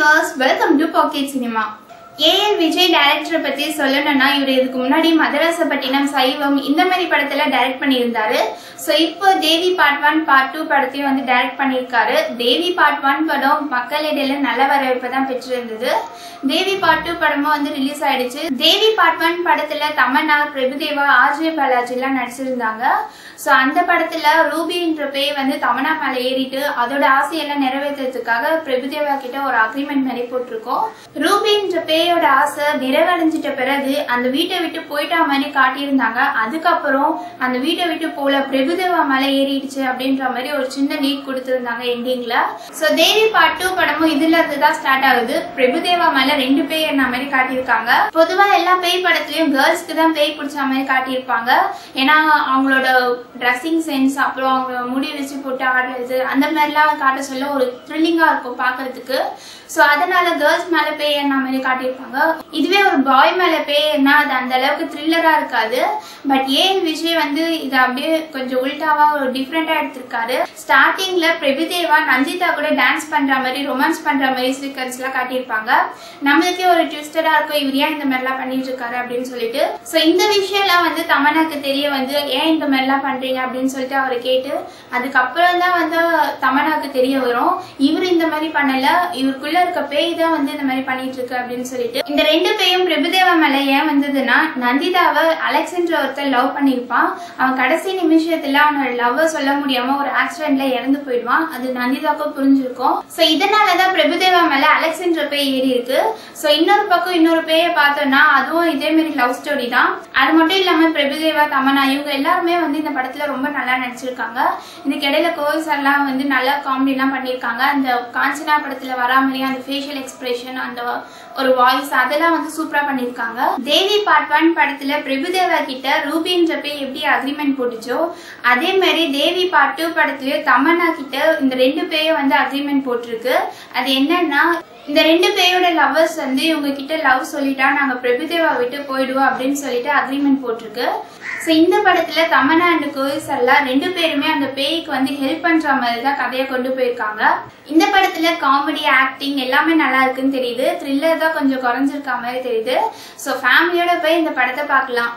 viewers, welcome to Pocket Cinema. AL Vijay டைரக்டரை பத்தி சொல்லணும்னா இவர் இதுக்கு முன்னாடி மதராசப்பட்டினம் சைவம் இந்த மாதிரி படத்துல டைரக்ட் பண்ணியிருந்தாரு. ஸோ இப்போ Devi part one part two படத்தையும் வந்து டைரக்ட் பண்ணியிருக்காரு. தேவி பார்ட் ஒன் படம் மக்களிடையில நல்ல வரவேற்பை தான் பெற்றிருந்தது. தேவி பார்ட் டூ படமும் வந்து ரிலீஸ் ஆயிடுச்சு. தேவி பார்ட் ஒன் படத்துல தமன்னா பிரபுதேவா ஆர்ஜே பாலாஜி எல்லாம் நடிச்சிருந்தாங்க. ஸோ அந்த படத்துல ரூபின்ற பேய் வந்து தமனா மேலே ஏறிட்டு அதோட ஆசையெல்லாம் நிறைவேற்றுறதுக்காக பிரபுதேவா கிட்ட ஒரு அக்ரிமெண்ட் மாதிரி போட்டிருக்கோம். ரூபின்ற பேயோட ஆசை நிறைவடைஞ்சிட்ட பிறகு அந்த வீட்டை விட்டு போயிட்டா மாதிரி காட்டியிருந்தாங்க. அதுக்கப்புறம் அந்த வீட்டை விட்டு போல பிரபுதேவா மலை ஏறிடுச்சு அப்படின்ற மாதிரி ஒரு சின்ன லீக் கொடுத்துருந்தாங்க எண்டிங்ல ஸோ தேவி பார்ட் டூ படமும் இதுல இருந்து தான் ஸ்டார்ட் ஆகுது. பிரபுதேவா மலை ரெண்டு பேய் என்ன மாதிரி காட்டியிருக்காங்க. பொதுவா எல்லா பேய் படத்துலயும் கேர்ள்ஸ்க்கு தான் பேய் பிடிச்ச மாதிரி காட்டியிருப்பாங்க. ஏன்னா அவங்களோட ட்ரெஸ்ஸிங் சென்ஸ் அப்புறம் அவங்க முடி வச்சு போட்டு ஆடுறது அந்த மாதிரிலாம் காட்ட சொல்ல ஒரு த்ரில்லிங்காக இருக்கும் பார்க்கறதுக்கு. ஸோ அதனால கேர்ள்ஸ் மேலே பேய் என்ன மாதிரி காட்டியிருப்பாங்க. இதுவே ஒரு பாய் மேலே பேய்னா அது அந்த அளவுக்கு த்ரில்லராக இருக்காது. பட் ஏன் விஜய் வந்து இதை அப்படியே கொஞ்சம் உல்டாவா ஒரு டிஃப்ரெண்ட்டாக எடுத்திருக்காரு? ஸ்டார்டிங்ல பிரபுதேவா நஞ்சிதா கூட டான்ஸ் பண்ற மாதிரி ரொமான்ஸ் பண்ற மாதிரி சீக்வன்ஸ்லாம் காட்டியிருப்பாங்க. நம்மளுக்கே ஒரு ட்விஸ்டடா இருக்கும் இவர் ஏன் இந்த மாதிரிலாம் பண்ணிட்டு இருக்காரு அப்படின்னு சொல்லிட்டு. ஸோ இந்த விஷயம்லாம் வந்து தமனாக்கு தெரிய வந்து ஏன் இந்த மாதிரிலாம் பண்றீங்க? அப்படின்னு சொல்லிட்டு அவரை கேட்டு அதுக்கப்புறம் தான் வந்து தமனாக்கு தெரிய வரும். இவர் இந்த மாதிரி பண்ணல இவருக்குள்ள இருக்க பேய் தான் வந்து இந்த மாதிரி பண்ணிட்டு இருக்கு அப்படின்னு சொல்லிட்டு. இந்த ரெண்டு பேரும் பிரபுதேவா மேல ஏன் வந்ததுன்னா நந்திதாவை அலெக்சாண்டர் ஒருத்தர் லவ் பண்ணியிருப்பான். அவன் கடைசி நிமிஷத்துல அவனோட லவ் சொல்ல முடியாம ஒரு ஆக்சிடென்ட்ல இறந்து போயிடுவான். அது நந்திதாவுக்கு புரிஞ்சிருக்கும். ஸோ இதனாலதான் பிரபுதேவா மேல அலெக்சாண்டர் பேய் ஏறி இருக்கு. ஸோ இன்னொரு பக்கம் இன்னொரு பேய பார்த்தோம்னா அதுவும் இதே மாதிரி லவ் ஸ்டோரி தான். அது மட்டும் இல்லாம பிரபுதேவா தமனா இவங்க எல்லாருமே வந்து இந்த படத்துல ரொம்ப நல்லா நடிச்சிருக்காங்க. இதுக்கு இடையில கோவில் எல்லாம் வந்து நல்லா காமெடி எல்லாம் பண்ணியிருக்காங்க. அந்த காஞ்சனா படத்துல வரா அந்த ஃபேஷியல் எக்ஸ்பிரஷன் அந்த ஒரு வாய்ஸ் அதெல்லாம் வந்து சூப்பரா பண்ணியிருக்காங்க தேவி பார்ட் ஒன் படத்துல பிரபுதேவா கிட்ட ரூபின்ற பேய் எப்படி அக்ரிமெண்ட் போட்டுச்சோ அதே மாதிரி தேவி பார்ட் டூ படத்துலயும் தமன்னா கிட்ட இந்த ரெண்டு பேயும் வந்து அக்ரிமெண்ட் போட்டிருக்கு. அது என்னன்னா இந்த ரெண்டு பேரோட லவ்வர்ஸ் வந்து இவங்க கிட்ட லவ் சொல்லிட்டா நாங்க பிரபுதேவா விட்டு போயிடுவோம் அப்படின்னு சொல்லிட்டு அக்ரிமெண்ட் போட்டிருக்கு. ஸோ இந்த படத்துல தமன்னா அண்ட் கோயில் எல்லாம் ரெண்டு பேருமே அந்த பேய்க்கு வந்து ஹெல்ப் பண்ற மாதிரி தான் கதையை கொண்டு போயிருக்காங்க. இந்த படத்துல காமெடி ஆக்டிங் எல்லாமே நல்லா இருக்குன்னு தெரியுது. த்ரில்லர் தான் கொஞ்சம் குறைஞ்சிருக்க மாதிரி தெரியுது. ஸோ ஃபேமிலியோட போய் இந்த படத்தை பார்க்கலாம்.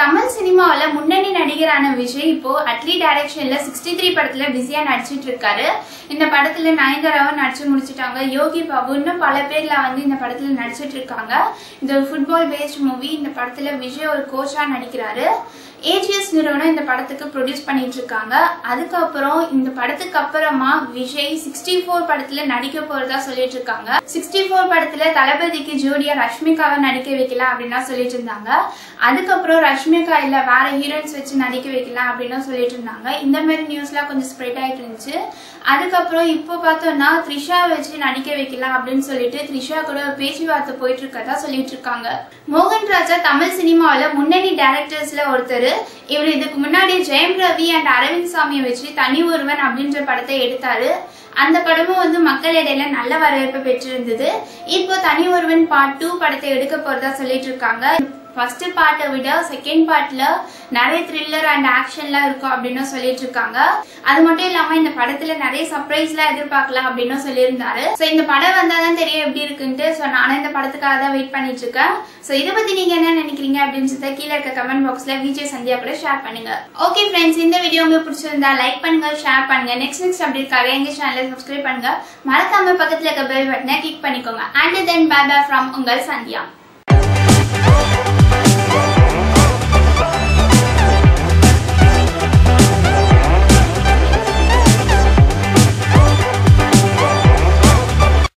தமிழ் சினிமாவில் முன்னணி நடிகரான விஜய் இப்போ அட்லி டைரக்ஷன்ல சிக்ஸ்டி த்ரீ படத்துல பிஸியா நடிச்சிட்டு இருக்காரு இந்த படத்துல நயன்தாராவும் நடிச்சு முடிச்சிட்டாங்க. யோகி பாபு இன்னும் பல பேர்ல வந்து இந்த படத்துல நடிச்சிட்டு இருக்காங்க இந்த ஒரு ஃபுட்பால் பேஸ்ட் மூவி இந்த படத்துல விஜய் ஒரு கோச்சா நடிக்கிறாரு. ஏஜிஎஸ் நிறுவனம் இந்த படத்துக்கு ப்ரொடியூஸ் பண்ணிட்டு இருக்காங்க அதுக்கப்புறம் இந்த படத்துக்கு அப்புறமா விஜய் சிக்ஸ்டி ஃபோர் படத்துல நடிக்க போறதா சொல்லிட்டு இருக்காங்க சிக்ஸ்டி ஃபோர் படத்துல தளபதிக்கு ஜோடியா ரஷ்மிகாவை நடிக்க வைக்கலாம் அப்படின்னா சொல்லிட்டு இருந்தாங்க அதுக்கப்புறம் ரஷ்மிகா இல்ல வேற ஹீரோயின்ஸ் வச்சு நடிக்க வைக்கலாம் அப்படின்னு சொல்லிட்டு இருந்தாங்க இந்த மாதிரி நியூஸ்லாம் கொஞ்சம் ஸ்ப்ரெட் ஆயிட்டு இருந்துச்சு. அதுக்கப்புறம் இப்போ பார்த்தோம்னா த்ரிஷா வச்சு நடிக்க வைக்கலாம் அப்படின்னு சொல்லிட்டு த்ரிஷா கூட ஒரு பேச்சுவார்த்தை போயிட்டு இருக்கதா சொல்லிட்டு இருக்காங்க மோகன் ராஜா தமிழ் சினிமாவில் முன்னணி டேரக்டர்ஸ்ல ஒருத்தர் இவர் இதுக்கு முன்னாடி ஜெயம் ரவி அண்ட் அரவிந்த் சாமியை வச்சு தனி ஒருவன் அப்படின்ற படத்தை எடுத்தாரு. அந்த படமும் வந்து மக்கள் இடையில நல்ல வரவேற்பு பெற்றிருந்தது. இப்போ தனி ஒருவன் பார்ட் டூ படத்தை எடுக்க போறதா சொல்லிட்டு இருக்காங்க. ஃபர்ஸ்ட் பார்ட்டை விட செகண்ட் பார்ட்ல நிறைய த்ரில்லர் அண்ட் ஆக்ஷன்லாம் இருக்கும் அப்படின்னு சொல்லிட்டு இருக்காங்க. அது மட்டும் இல்லாம இந்த படத்துல நிறைய சர்ப்ரைஸ்லாம் எதிர்பார்க்கலாம் அப்படின்னு சொல்லியிருந்தாரு. ஸோ இந்த படம் வந்தாதான் தெரியும் எப்படி இருக்குன்ட்டு. ஸோ நானும் இந்த படத்துக்காக தான் வெயிட் பண்ணிட்டு இருக்கேன் ஸோ இதை பத்தி நீங்க என்ன நினைக்கிறீங்க அப்படின்னு சொல்லி கீழே இருக்க கமெண்ட் பாக்ஸ்ல விஜய் சந்தியா கூட ஷேர் பண்ணுங்க. ஓகே ஃப்ரெண்ட்ஸ் இந்த வீடியோ உங்களுக்கு பிடிச்சிருந்தா லைக் பண்ணுங்க ஷேர் பண்ணுங்க. நெக்ஸ்ட் நெக்ஸ்ட் அப்டேட்காக எங்க சேனலை சப்ஸ்கிரைப் பண்ணுங்க. மறக்காம பக்கத்துல இருக்க பெல் பட்டனை கிளிக் பண்ணிக்கோங்க. And then bye bye from உங்கள் சந்தியா.